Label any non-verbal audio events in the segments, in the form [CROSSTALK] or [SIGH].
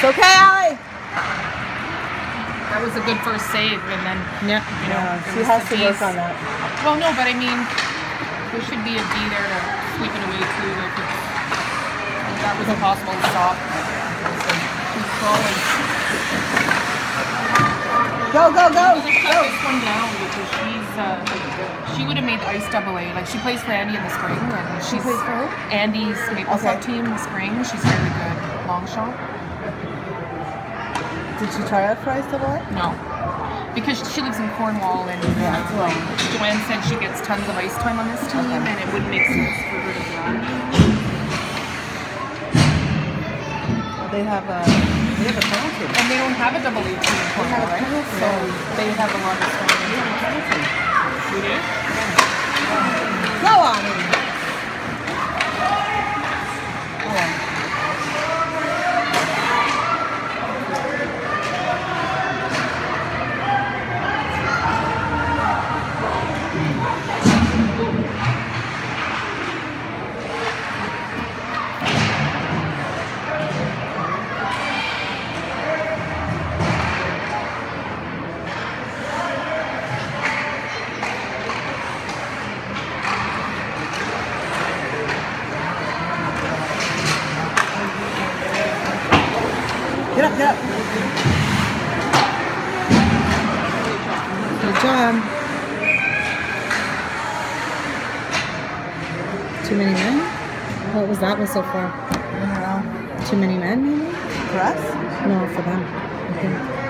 It's okay, Allie. That was a good first save, and then Yeah. you know Yeah, she has to work on that. Well, no, but I mean, there should be a D there to sweep it away too. Like it's, that was impossible to stop. She's falling. Go, go, go. I'm this one down because she's uh, she would have made the ice double A. Like she plays for Andy in the spring, and she's plays for? Andy's maple Okay. team in the spring. She's really good. Long shot. Did she try out for ice double A? No. Because she lives in Cornwall and Yeah, uh, well. Joanne said she gets tons of ice time on this team and it wouldn't make sense for her to grab. They have a they have a penalty. And they don't have a double A team in Cornwall, right? So they have a lot of strong We do? Go on. Up. Good job. Too many men? What was that one so far? I don't know. Too many men, maybe? For us? No, for them. I think.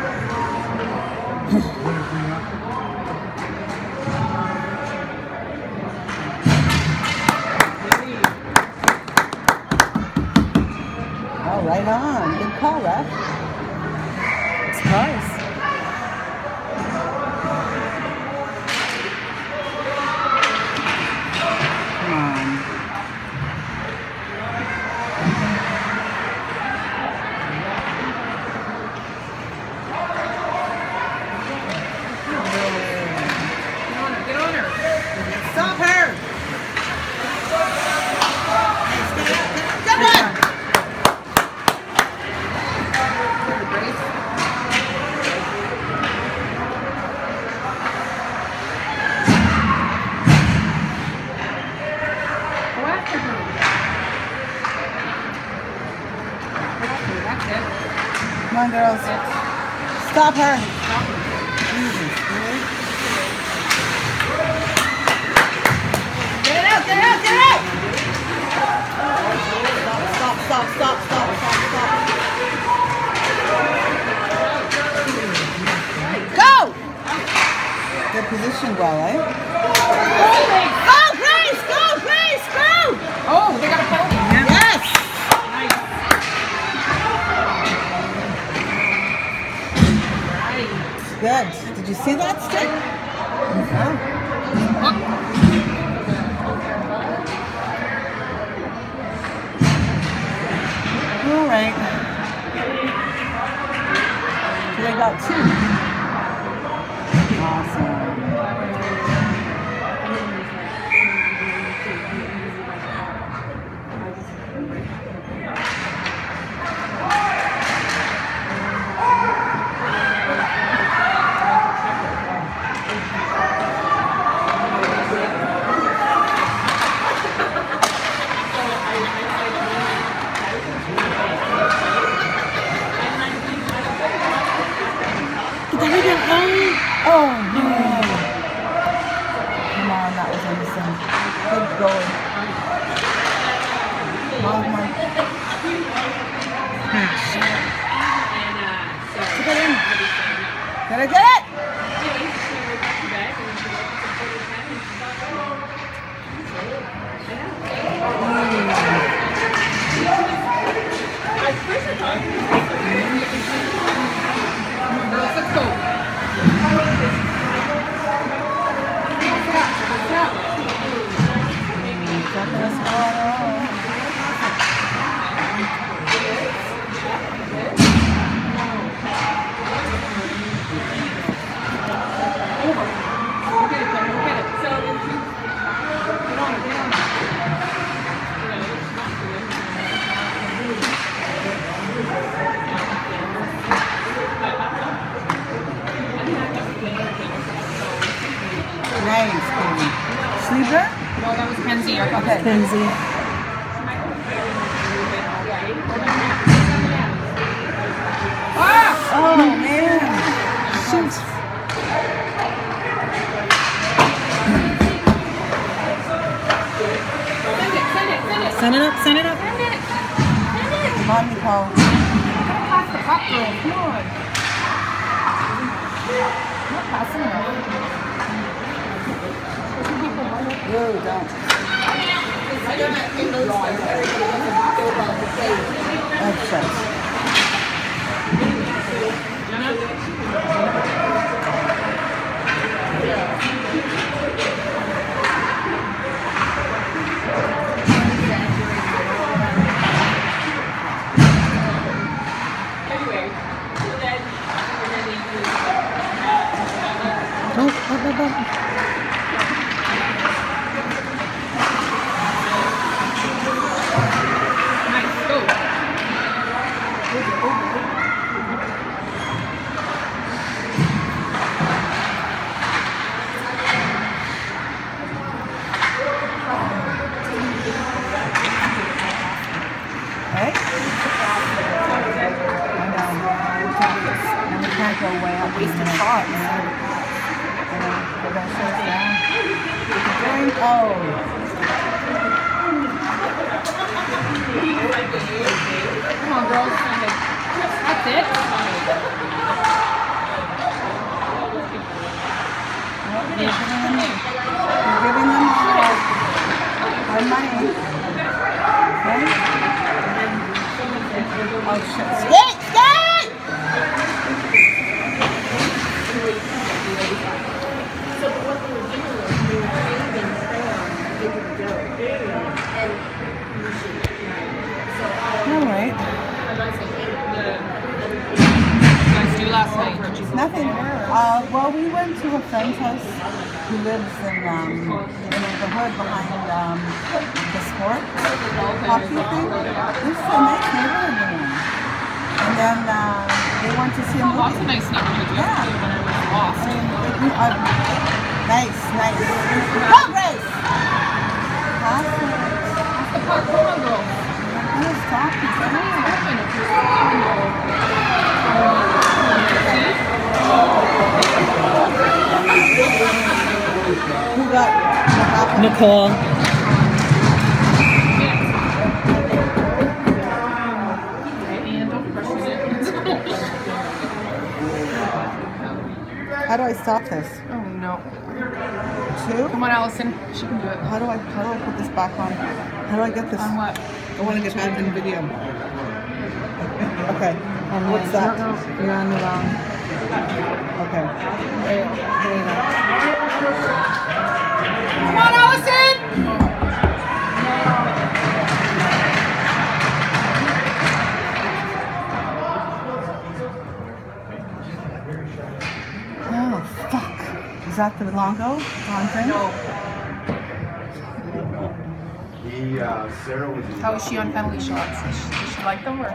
Oh, right on. Good call, ref. It's nice. Come on. Get on her, get on her. Stop her! Good one! Go after her. Go after her, that's it. Come on, girls. Stop her. Jesus, really? Get out, get out, get out! Stop, stop, stop, stop, stop, stop. Go! Good position, well, eh? Go, Grace! Go, Grace! Go! Oh, they got a penalty. Yes! Good. Did you see that stick? Uh-huh. All right. So they got two. Awesome. That was innocent. Good goal. Come on, come on. To uh, get in. Gotta get it! I thought Kenzie. Ah! Oh man. Shoot. Send it, send it, send it. Send it up, send it up. Send it. Send it. Come on, Nicole. Pass the. Come on. Not passing enough. Ew, don't. That's shit. Oh, up, up, go way up. Wasted shot, man. Know. They're gonna down. Drink. Oh. Come on, girls. That's it. You're giving them, you're giving them our, our money. Okay? Oh, shit. Skate! Skate! All right. Nice do last night. Nothing. Uh, well, we went to a friend's house who lives in um, the neighborhood behind um, the sport hockey thing. This is a nice neighborhood we're in. And then uh, they went to see a Lots of nice neighborhoods Yeah. when I was lost. Uh, nice, nice. Grace! Awesome. That's the park. Come on, girls. I'm gonna stop you. Open if you're sleeping. Who got what happened? Nicole. And don't crush it. How do I stop this? Oh no. Two? Come on, Allison. She can do it. How do I how do I put this back on? How do I get this? On what? I want to get back in the video. [LAUGHS] Okay. And What's that? No, no, you're on the wrong. Okay. There, there you go. Come on, Allison! Oh fuck. Is that the Longo? Long thing? No. He, uh, Sarah was. How is she on penalty shots? Does she, does she like them or?